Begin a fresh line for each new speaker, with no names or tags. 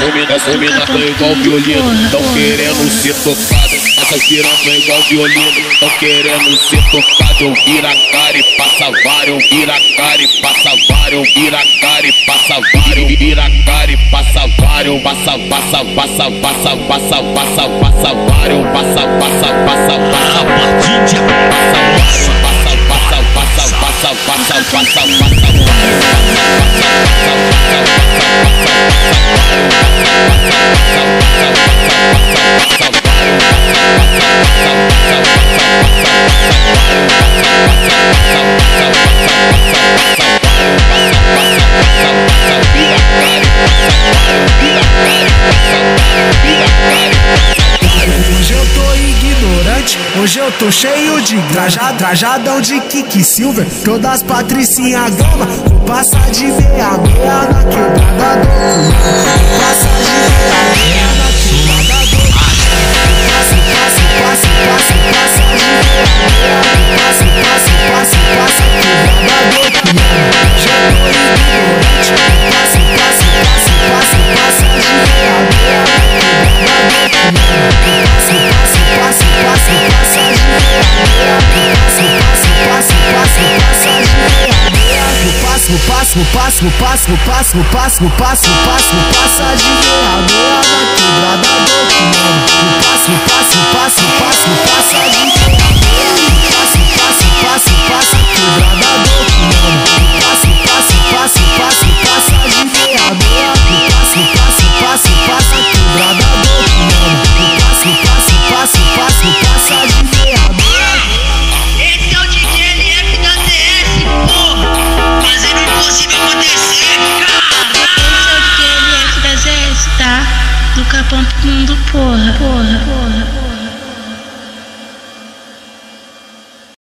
Tá?
Essa mina tá igual violino, tão querendo ser tocado. Essas piranhas igual violino, tão querendo ser tocado. Eu vira a cara e passa vários, vira a cara e passa vários, vira a cara e passa vários, vira a cara e passa vários, passa, passa, passa, passa, passa, passa, passa vários, passa, passa, passa, passa, passa, passa, passa, passa, passa, passa, passa, passa,
Hoje hoje eu tô cheio de graja, trajadão de Kiki Silver, todas patricinha gama, vou passar de meia meia na quebrada do Passo, passo, passo, passo, passo, passo, passo, passo, passa do
capão pro mundo, porra, porra, porra. porra.